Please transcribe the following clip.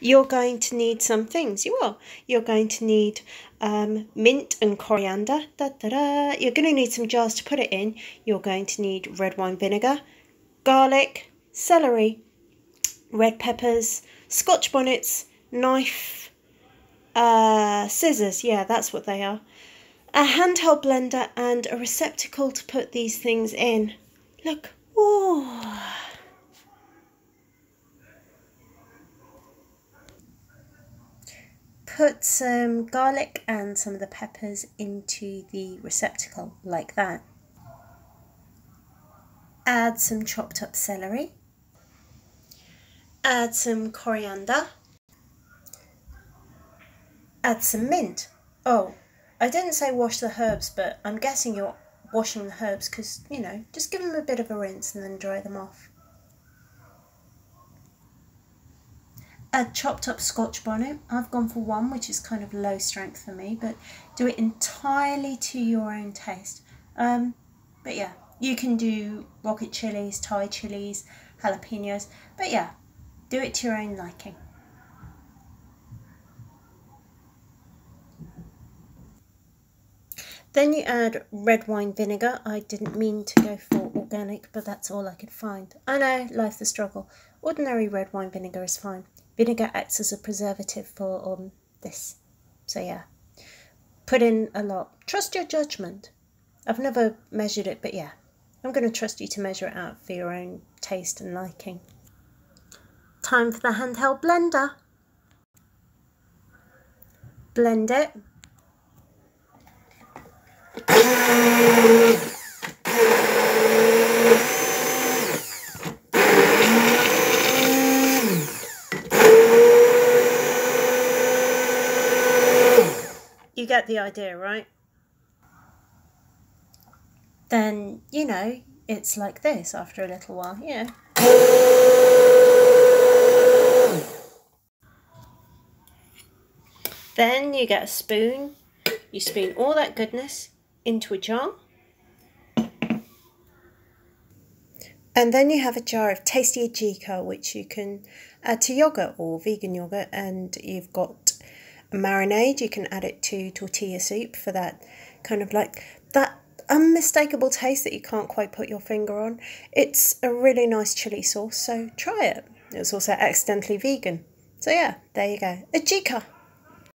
you're going to need some things. You are. You're going to need um, mint and coriander. Da, da, da. You're going to need some jars to put it in. You're going to need red wine vinegar, garlic, celery, red peppers, scotch bonnets, knife, uh, scissors. Yeah, that's what they are. A handheld blender and a receptacle to put these things in. Look. Ooh. Put some garlic and some of the peppers into the receptacle like that. Add some chopped up celery. Add some coriander. Add some mint. Oh, I didn't say wash the herbs, but I'm guessing you're washing the herbs because, you know, just give them a bit of a rinse and then dry them off. A chopped up scotch bonnet. I've gone for one, which is kind of low strength for me, but do it entirely to your own taste. Um, but yeah, you can do rocket chilies, Thai chilies, jalapenos, but yeah, do it to your own liking. Then you add red wine vinegar. I didn't mean to go for organic, but that's all I could find. I know, life's a struggle. Ordinary red wine vinegar is fine vinegar acts as a preservative for um, this. So yeah, put in a lot. Trust your judgment. I've never measured it, but yeah, I'm going to trust you to measure it out for your own taste and liking. Time for the handheld blender. Blend it. Get the idea, right? Then, you know, it's like this after a little while, yeah. Then you get a spoon, you spoon all that goodness into a jar. And then you have a jar of tasty adjika, which you can add to yogurt or vegan yogurt, and you've got marinade. You can add it to tortilla soup for that kind of like that unmistakable taste that you can't quite put your finger on. It's a really nice chili sauce, so try it. It's also accidentally vegan. So yeah, there you go. Adjika.